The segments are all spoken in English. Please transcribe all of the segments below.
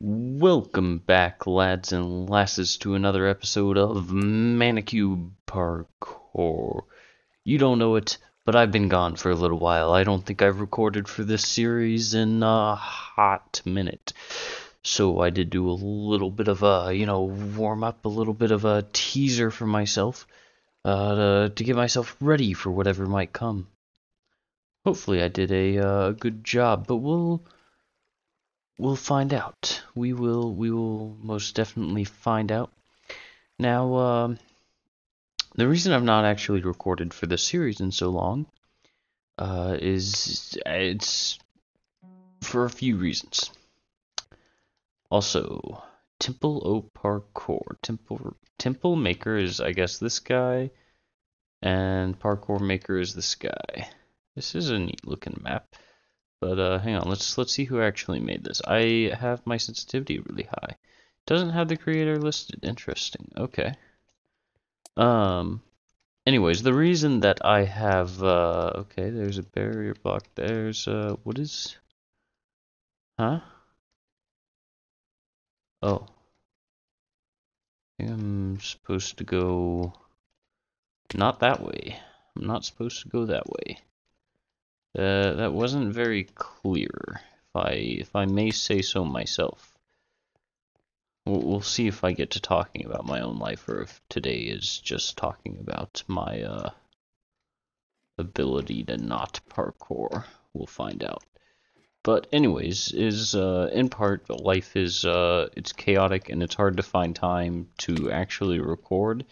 Welcome back, lads and lasses, to another episode of Manacube Parkour. You don't know it, but I've been gone for a little while. I don't think I've recorded for this series in a hot minute. So I did do a little bit of a, you know, warm up, a little bit of a teaser for myself, uh, to, to get myself ready for whatever might come. Hopefully I did a uh, good job, but we'll we'll find out. We will we will most definitely find out. Now, um, the reason I've not actually recorded for this series in so long uh, is it's for a few reasons. Also, Temple O Parkour. Temple Temple Maker is I guess this guy, and Parkour Maker is this guy. This is a neat looking map. But uh, hang on, let's let's see who actually made this. I have my sensitivity really high. Doesn't have the creator listed. Interesting. Okay. Um. Anyways, the reason that I have uh, okay, there's a barrier block. There's uh, what is? Huh? Oh. I I'm supposed to go not that way. I'm not supposed to go that way. Uh, that wasn't very clear, if I if I may say so myself. We'll, we'll see if I get to talking about my own life, or if today is just talking about my uh, ability to not parkour. We'll find out. But anyways, is uh, in part life is uh, it's chaotic and it's hard to find time to actually record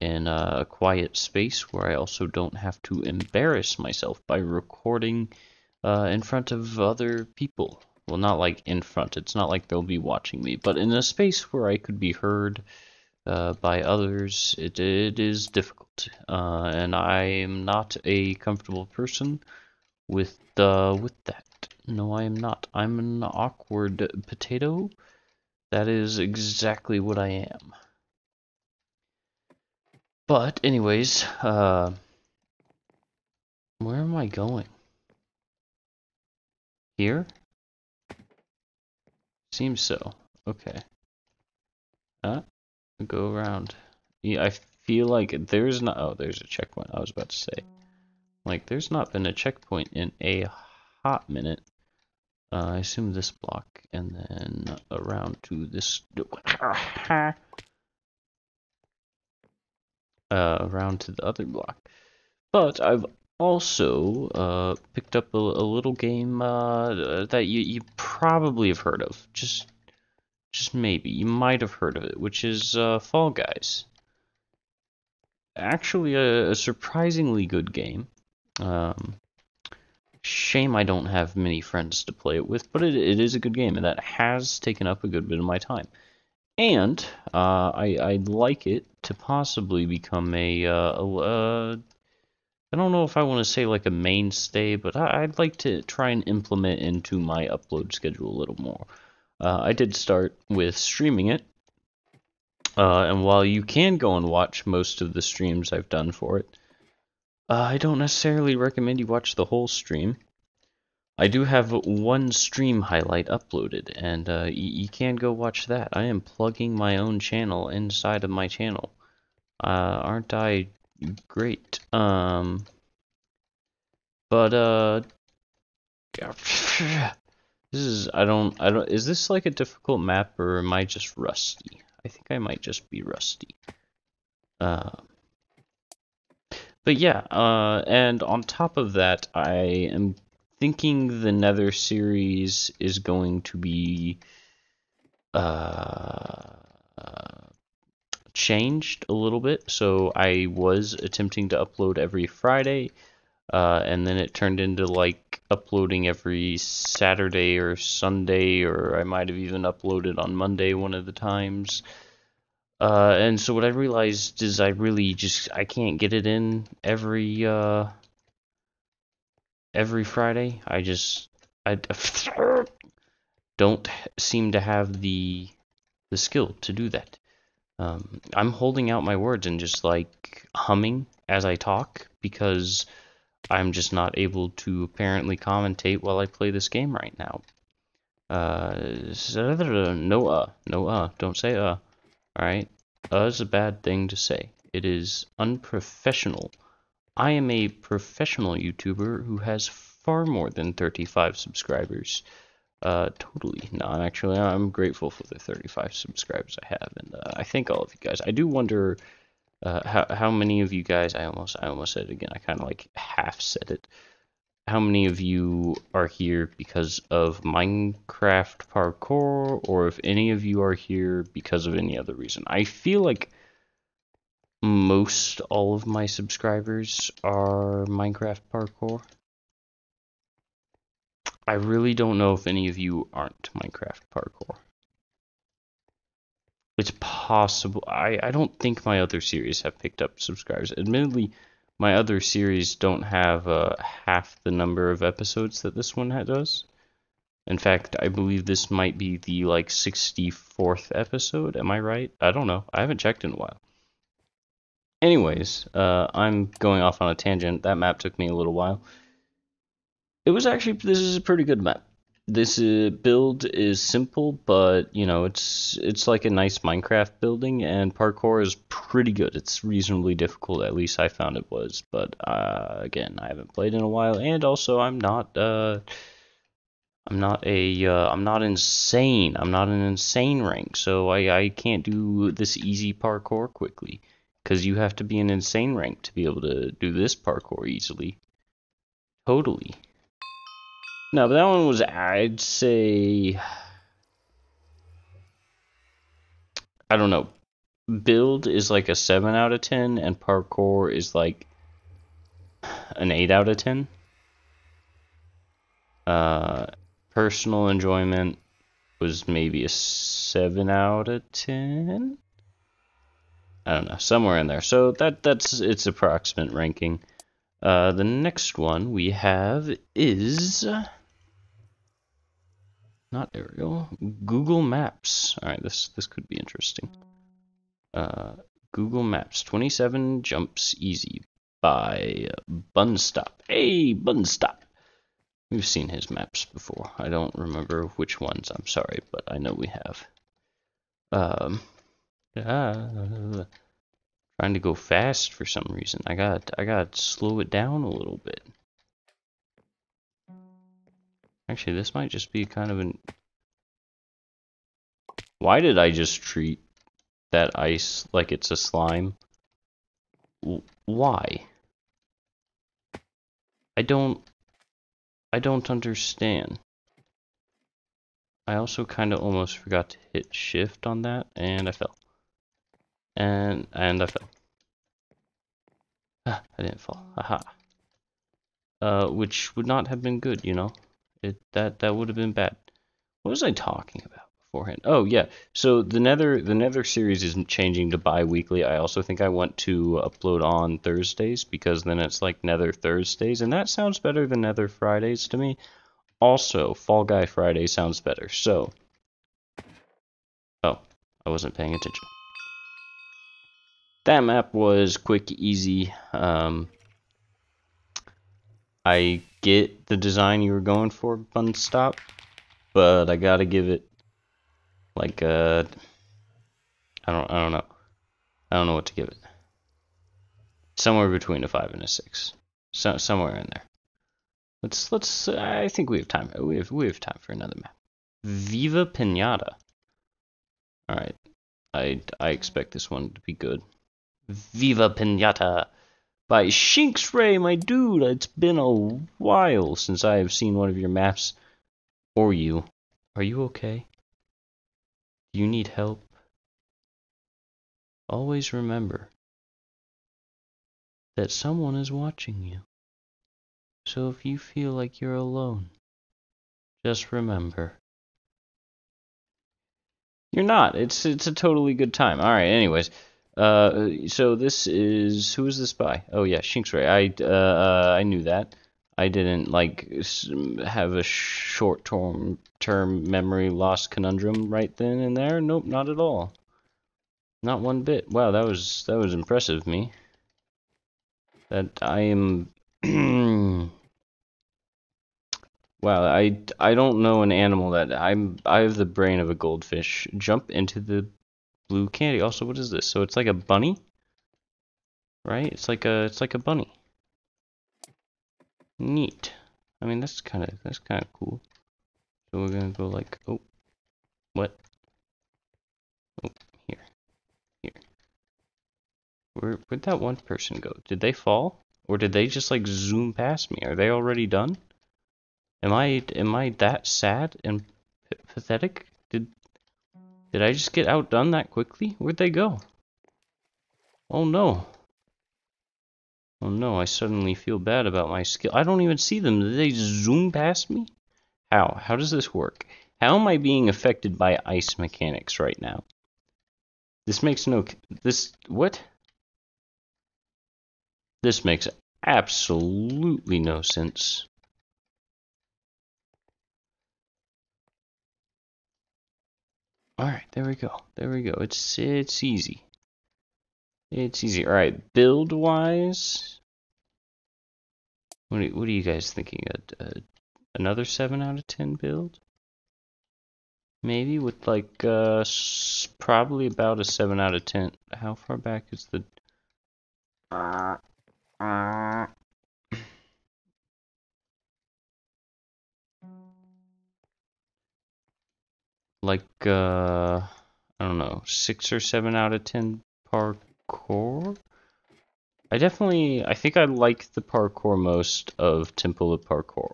in a quiet space where I also don't have to embarrass myself by recording uh, in front of other people. Well, not like in front, it's not like they'll be watching me, but in a space where I could be heard uh, by others, it, it is difficult. Uh, and I am not a comfortable person with, uh, with that. No, I am not. I'm an awkward potato. That is exactly what I am. But, anyways, uh, where am I going? Here? Seems so. Okay. Uh, go around. Yeah, I feel like there's not. Oh, there's a checkpoint. I was about to say. Like, there's not been a checkpoint in a hot minute. Uh, I assume this block, and then around to this uh, around to the other block. But I've also uh, picked up a, a little game uh, that you, you probably have heard of. Just just maybe. You might have heard of it, which is uh, Fall Guys. Actually, a, a surprisingly good game. Um, shame I don't have many friends to play it with, but it, it is a good game, and that has taken up a good bit of my time. And uh, I, I'd like it to possibly become a, uh, a uh, I don't know if I want to say like a mainstay, but I, would like to try and implement into my upload schedule a little more. Uh, I did start with streaming it, uh, and while you can go and watch most of the streams I've done for it, uh, I don't necessarily recommend you watch the whole stream. I do have one stream highlight uploaded, and uh, you can go watch that. I am plugging my own channel inside of my channel. Uh, aren't I great? Um, but uh, this is I don't I don't is this like a difficult map or am I just rusty? I think I might just be rusty. Uh, but yeah, uh, and on top of that, I am thinking the Nether series is going to be uh, changed a little bit. So I was attempting to upload every Friday, uh, and then it turned into like uploading every Saturday or Sunday, or I might have even uploaded on Monday one of the times. Uh, and so what I realized is I really just I can't get it in every uh, every Friday. I just I don't seem to have the the skill to do that. Um, I'm holding out my words and just like humming as I talk because I'm just not able to apparently commentate while I play this game right now. Uh, no uh, no uh, don't say uh. Alright? Uh is a bad thing to say. It is unprofessional. I am a professional YouTuber who has far more than 35 subscribers. Uh, totally. No, I'm actually, I'm grateful for the 35 subscribers I have, and uh, I thank all of you guys. I do wonder uh, how how many of you guys. I almost I almost said it again. I kind of like half said it how many of you are here because of Minecraft parkour, or if any of you are here because of any other reason. I feel like most all of my subscribers are Minecraft parkour. I really don't know if any of you aren't Minecraft parkour. It's possible. I, I don't think my other series have picked up subscribers. Admittedly, my other series don't have uh, half the number of episodes that this one does. In fact, I believe this might be the like 64th episode. Am I right? I don't know. I haven't checked in a while. Anyways, uh, I'm going off on a tangent. That map took me a little while. It was actually this is a pretty good map this uh, build is simple, but you know it's it's like a nice Minecraft building, and parkour is pretty good. It's reasonably difficult, at least I found it was. But uh, again, I haven't played in a while, and also I'm not uh, I'm not a am uh, not insane. I'm not an insane rank, so I I can't do this easy parkour quickly because you have to be an insane rank to be able to do this parkour easily. Totally. No, but that one was, I'd say, I don't know. Build is like a 7 out of 10, and parkour is like an 8 out of 10. Uh, personal enjoyment was maybe a 7 out of 10. I don't know, somewhere in there. So that that's its approximate ranking. Uh, the next one we have is not aerial. Google Maps. All right, this this could be interesting. Uh, Google Maps. 27 jumps easy by Bunstop. Hey, Bunstop. We've seen his maps before. I don't remember which ones. I'm sorry, but I know we have. Um, uh, trying to go fast for some reason. I got I got slow it down a little bit. Actually, this might just be kind of an... Why did I just treat that ice like it's a slime? why? I don't... I don't understand. I also kind of almost forgot to hit shift on that, and I fell. And, and I fell. Ah, I didn't fall. Aha. Uh, which would not have been good, you know? It that that would have been bad. What was I talking about beforehand? Oh yeah. So the Nether the Nether series is changing to bi-weekly. I also think I want to upload on Thursdays because then it's like Nether Thursdays, and that sounds better than Nether Fridays to me. Also, Fall Guy Friday sounds better. So, oh, I wasn't paying attention. That map was quick, easy. Um, I get the design you were going for, Bunstop, but I gotta give it like a I don't I don't know. I don't know what to give it. Somewhere between a five and a six. So somewhere in there. Let's let's I think we have time. We have we have time for another map. Viva Pinata. Alright. I I expect this one to be good. Viva Pinata by Shinxray, my dude. It's been a while since I have seen one of your maps. Or you. Are you okay? Do you need help? Always remember that someone is watching you. So if you feel like you're alone, just remember. You're not. It's it's a totally good time. All right. Anyways, uh, so this is who is this by? Oh yeah, Shinxray. I uh, uh, I knew that. I didn't like have a short term term memory loss conundrum right then and there. Nope, not at all. Not one bit. Wow, that was that was impressive me. That I am Wow, I, I don't know an animal that I'm I have the brain of a goldfish. Jump into the blue candy. Also, what is this? So it's like a bunny? Right? It's like a it's like a bunny. Neat. I mean that's kinda that's kinda cool. So we're gonna go like oh what? Oh here. Here. Where where'd that one person go? Did they fall? Or did they just like zoom past me? Are they already done? Am I am I that sad and pathetic? Did I just get outdone that quickly? Where'd they go? Oh no. Oh no, I suddenly feel bad about my skill. I don't even see them. Did they zoom past me? How? How does this work? How am I being affected by ice mechanics right now? This makes no... This... What? This makes absolutely no sense. Alright, there we go. There we go. It's it's easy. It's easy. Alright, build wise. What are, what are you guys thinking? A, a, another 7 out of 10 build? Maybe with like uh probably about a 7 out of 10. How far back is the like uh I don't know, six or seven out of ten parkour. I definitely I think I like the parkour most of Temple of Parkour.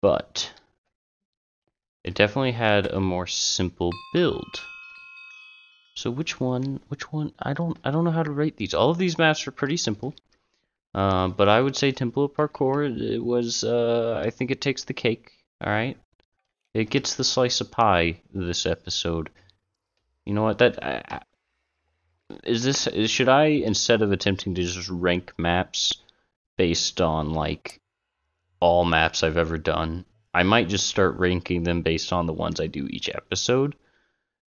But it definitely had a more simple build. So which one which one I don't I don't know how to rate these. All of these maps are pretty simple. Uh, but I would say Temple of Parkour it was uh, I think it takes the cake, alright? It gets the slice of pie this episode. You know what? That is this. Should I instead of attempting to just rank maps based on like all maps I've ever done, I might just start ranking them based on the ones I do each episode.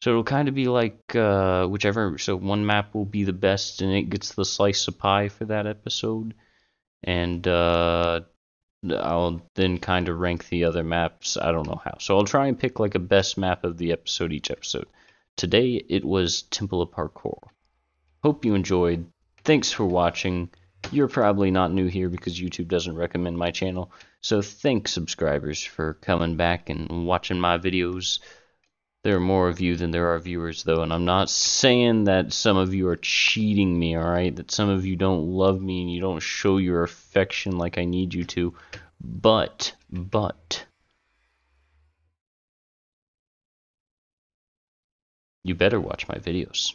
So it'll kind of be like uh, whichever. So one map will be the best, and it gets the slice of pie for that episode, and uh, I'll then kind of rank the other maps. I don't know how. So I'll try and pick like a best map of the episode each episode. Today it was Temple of Parkour. Hope you enjoyed. Thanks for watching. You're probably not new here because YouTube doesn't recommend my channel. So thanks subscribers for coming back and watching my videos. There are more of you than there are viewers though, and I'm not saying that some of you are cheating me, alright? That some of you don't love me and you don't show your affection like I need you to. But, but, you better watch my videos.